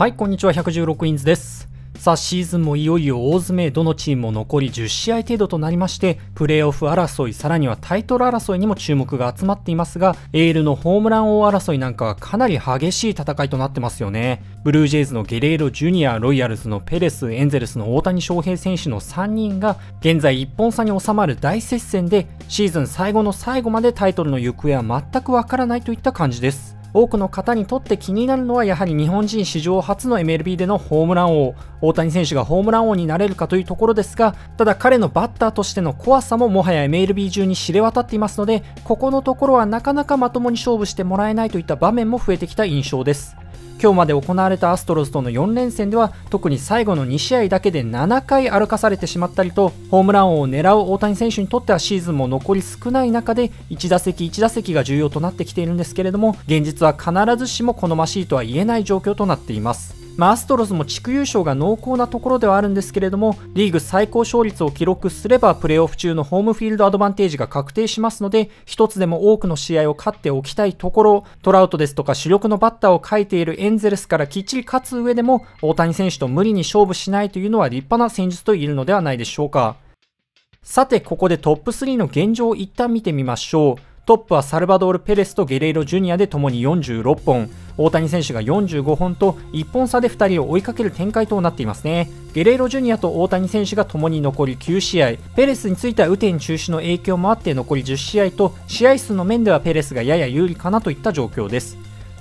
はいこんにちは。116インズです。さあシーズンもいよいよ大詰めどのチームも残り10試合程度となりましてプレーオフ争いさらにはタイトル争いにも注目が集まっていますがエールのホームラン王争いなんかはかなり激しい戦いとなってますよね。ブルージェイズのゲレーロジュニアロイヤルズのペレスエンゼルスの大谷翔平選手の3人が現在1本差に収まる大接戦でシーズン最後の最後までタイトルの行方は全くわからないといった感じです。多くの方にとって気になるのはやはり日本人史上初の MLB でのホームラン王大谷選手がホームラン王になれるかというところですがただ彼のバッターとしての怖さももはや MLB 中に知れ渡っていますのでここのところはなかなかまともに勝負してもらえないといった場面も増えてきた印象です。今日まで行われたアストロズとの4連戦では特に最後の2試合だけで7回歩かされてしまったりとホームラン王を狙う大谷選手にとってはシーズンも残り少ない中で1打席1打席が重要となってきているんですけれども現実は必ずしも好ましいとは言えない状況となっています。まあ、アストロズも地区優勝が濃厚なところではあるんですけれどもリーグ最高勝率を記録すればプレーオフ中のホームフィールドアドバンテージが確定しますので一つでも多くの試合を勝っておきたいところトラウトですとか主力のバッターを書いているエンゼルスからきっちり勝つ上でも大谷選手と無理に勝負しないというのは立派な戦術と言えるのではないでしょうか。さてここでトップ3の現状を一旦見てみましょう。トップはサルバドール・ペレスとゲレイロ・ジュニアで共に46本。大谷選手が45本と1本差で2人を追いかける展開となっていますね。ゲレイロ・ジュニアと大谷選手が共に残り9試合。ペレスについては雨天中止の影響もあって残り10試合と試合数の面ではペレスがやや有利かなといった状況です。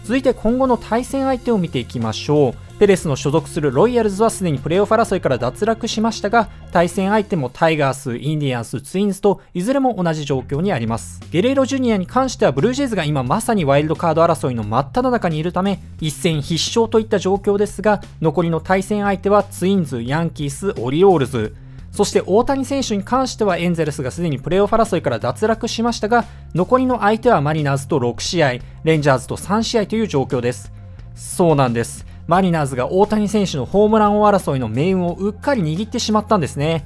続いて今後の対戦相手を見ていきましょうペレスの所属するロイヤルズはすでにプレーオフ争いから脱落しましたが、対戦相手もタイガース、インディアンス、ツインズといずれも同じ状況にあります。ゲレーロジュニアに関してはブルージェイズが今まさにワイルドカード争いの真っ只中にいるため、一戦必勝といった状況ですが、残りの対戦相手はツインズ、ヤンキース、オリオールズ、そして大谷選手に関してはエンゼルスがすでにプレーオフ争いから脱落しましたが、残りの相手はマリナーズと6試合、レンジャーズと3試合という状況です。そうなんです。マリナーズが大谷選手のホームラン王争いの命運をうっかり握ってしまったんですね。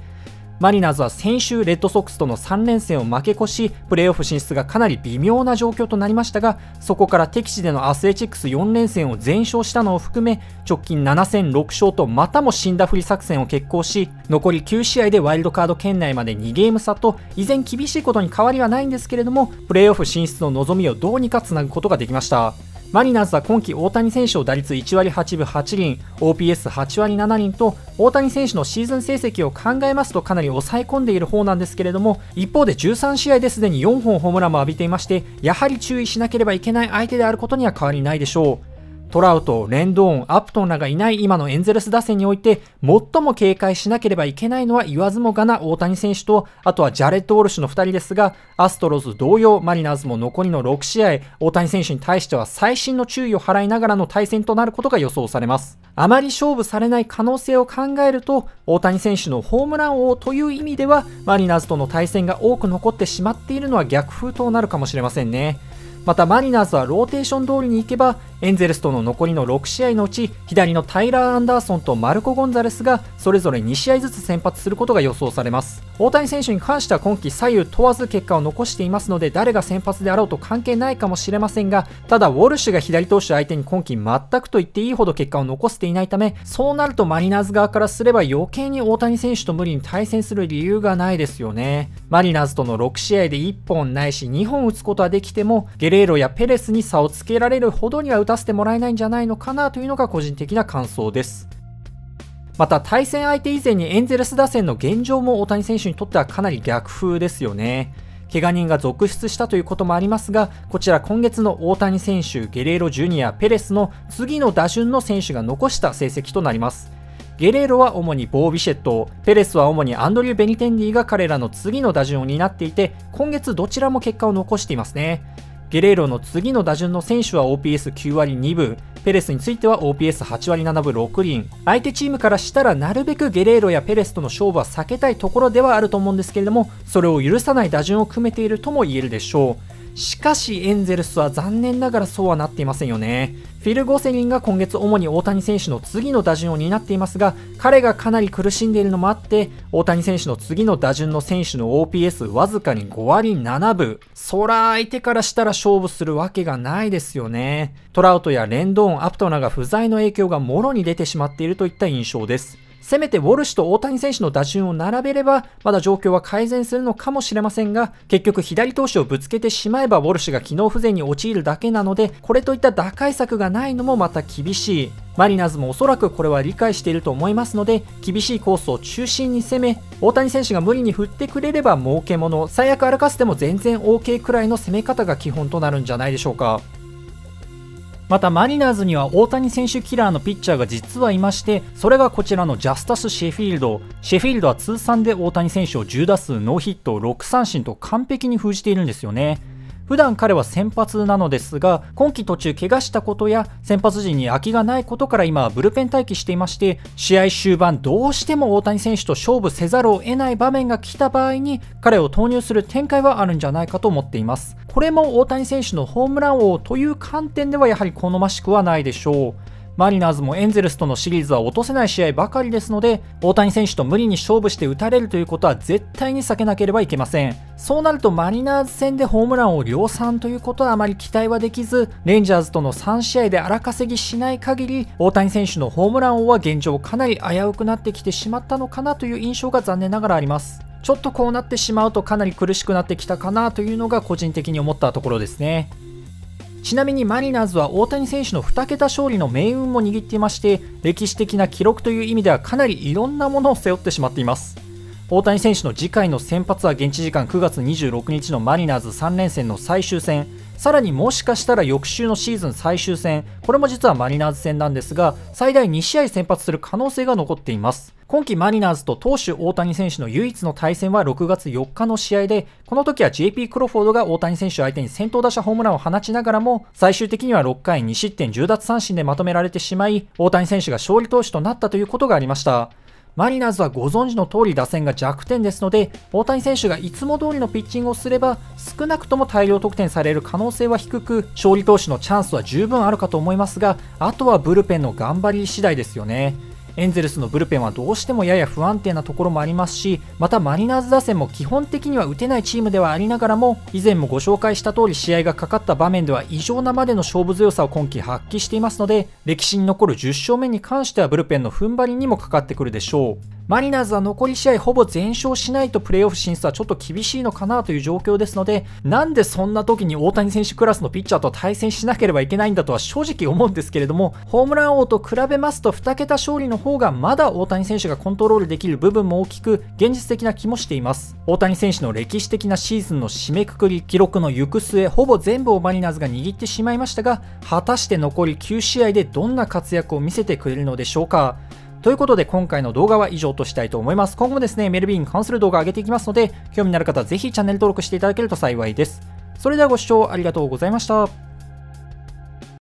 マリナーズは先週レッドソックスとの3連戦を負け越し、プレーオフ進出がかなり微妙な状況となりましたが、そこから敵地でのアスレチックス4連戦を全勝したのを含め、直近7戦6勝とまたも死んだふり作戦を決行し、残り9試合でワイルドカード圏内まで2ゲーム差と、依然厳しいことに変わりはないんですけれども、プレーオフ進出の望みをどうにかつなぐことができました。マリナーズは今季大谷選手を打率1割8分8厘、OPS8 割7厘と、大谷選手のシーズン成績を考えますとかなり抑え込んでいる方なんですけれども、一方で13試合ですでに4本ホームランも浴びていまして、やはり注意しなければいけない相手であることには変わりないでしょう。トラウト、レンドーン、アプトンらがいない今のエンゼルス打線において、最も警戒しなければいけないのは言わずもがな大谷選手と、あとはジャレット・ウォルシュの2人ですが、アストロズ同様、マリナーズも残りの6試合、大谷選手に対しては細心の注意を払いながらの対戦となることが予想されます。あまり勝負されない可能性を考えると、大谷選手のホームラン王という意味では、マリナーズとの対戦が多く残ってしまっているのは逆風となるかもしれませんね。またマリナーズはローテーション通りに行けばエンゼルスとの残りの6試合のうち左のタイラー・アンダーソンとマルコ・ゴンザレスがそれぞれ2試合ずつ先発することが予想されます。大谷選手に関しては今季左右問わず結果を残していますので誰が先発であろうと関係ないかもしれませんがただウォルシュが左投手相手に今季全くと言っていいほど結果を残していないためそうなるとマリナーズ側からすれば余計に大谷選手と無理に対戦する理由がないですよね。マリナーズとの6試合で1本ないし2本打つことはできてもゲレーロやペレスに差をつけられるほどには打たせてもらえないんじゃないのかなというのが個人的な感想です。また対戦相手以前にエンゼルス打線の現状も大谷選手にとってはかなり逆風ですよね。怪我人が続出したということもありますが、こちら今月の大谷選手、ゲレーロジュニア、ペレスの次の打順の選手が残した成績となります。ゲレーロは主にボー・ビシェット、ペレスは主にアンドリュー・ベニテンディが彼らの次の打順を担っていて、今月どちらも結果を残していますね。ゲレーロの次の打順の選手は OPS9 割2分、ペレスについては OPS8 割7分6厘。相手チームからしたらなるべくゲレーロやペレスとの勝負は避けたいところではあると思うんですけれども、それを許さない打順を組めているとも言えるでしょう。しかしエンゼルスは残念ながらそうはなっていませんよね。フィル・ゴセリンが今月主に大谷選手の次の打順を担っていますが、彼がかなり苦しんでいるのもあって、大谷選手の次の打順の選手の OPS わずかに5割7分。そら相手からしたら勝負するわけがないですよね。トラウトやレンドーン、アプトナが不在の影響がもろに出てしまっているといった印象です。せめてウォルシュと大谷選手の打順を並べれば、まだ状況は改善するのかもしれませんが、結局左投手をぶつけてしまえばウォルシュが機能不全に陥るだけなので、これといった打開策がないのもまた厳しい。マリナーズもおそらくこれは理解していると思いますので、厳しいコースを中心に攻め、大谷選手が無理に振ってくれれば儲けもの、最悪歩かせても全然 OK くらいの攻め方が基本となるんじゃないでしょうか。またマリナーズには大谷選手キラーのピッチャーが実はいましてそれがこちらのジャスタス・シェフィールド。シェフィールドは通算で大谷選手を10打数ノーヒット6三振と完璧に封じているんですよね。普段彼は先発なのですが、今季途中怪我したことや先発陣に空きがないことから今はブルペン待機していまして、試合終盤どうしても大谷選手と勝負せざるを得ない場面が来た場合に彼を投入する展開はあるんじゃないかと思っています。これも大谷選手のホームラン王という観点ではやはり好ましくはないでしょう。マリナーズもエンゼルスとのシリーズは落とせない試合ばかりですので、大谷選手と無理に勝負して打たれるということは絶対に避けなければいけません。そうなるとマリナーズ戦でホームランを量産ということはあまり期待はできず、レンジャーズとの3試合で荒稼ぎしない限り、大谷選手のホームラン王は現状かなり危うくなってきてしまったのかなという印象が残念ながらあります。ちょっとこうなってしまうとかなり苦しくなってきたかなというのが個人的に思ったところですね。ちなみにマリナーズは大谷選手の2桁勝利の命運も握っていまして歴史的な記録という意味ではかなりいろんなものを背負ってしまっています。大谷選手の次回の先発は現地時間9月26日のマリナーズ3連戦の最終戦。さらにもしかしたら翌週のシーズン最終戦。これも実はマリナーズ戦なんですが最大2試合先発する可能性が残っています。今季マリナーズと投手大谷選手の唯一の対戦は6月4日の試合で、この時は JP クロフォードが大谷選手相手に先頭打者ホームランを放ちながらも、最終的には6回2失点10奪三振でまとめられてしまい、大谷選手が勝利投手となったということがありました。マリナーズはご存知の通り打線が弱点ですので、大谷選手がいつも通りのピッチングをすれば、少なくとも大量得点される可能性は低く、勝利投手のチャンスは十分あるかと思いますが、あとはブルペンの頑張り次第ですよね。エンゼルスのブルペンはどうしてもやや不安定なところもありますし、またマリナーズ打線も基本的には打てないチームではありながらも、以前もご紹介した通り試合がかかった場面では異常なまでの勝負強さを今季発揮していますので、歴史に残る10勝目に関してはブルペンの踏ん張りにもかかってくるでしょう。マリナーズは残り試合ほぼ全勝しないとプレーオフ進出はちょっと厳しいのかなという状況ですので、なんでそんな時に大谷選手クラスのピッチャーと対戦しなければいけないんだとは正直思うんですけれども、ホームラン王と比べますと2桁勝利の方がまだ大谷選手がコントロールできる部分も大きく、現実的な気もしています。大谷選手の歴史的なシーズンの締めくくり、記録の行く末、ほぼ全部をマリナーズが握ってしまいましたが、果たして残り9試合でどんな活躍を見せてくれるのでしょうか。ということで今回の動画は以上としたいと思います。今後もですね、メルビーに関する動画上げていきますので、興味のある方はぜひチャンネル登録していただけると幸いです。それではご視聴ありがとうございました。